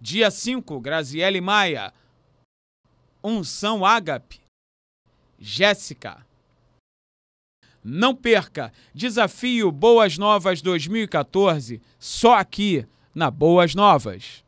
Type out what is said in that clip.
Dia 5, Graziele Maia. Unção Ágape. Jéssica. Não perca! Desafio Boas Novas 2014, só aqui na Boas Novas.